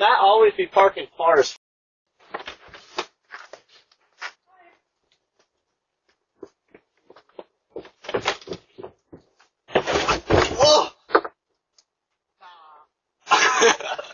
Not always be parking cars. Oh!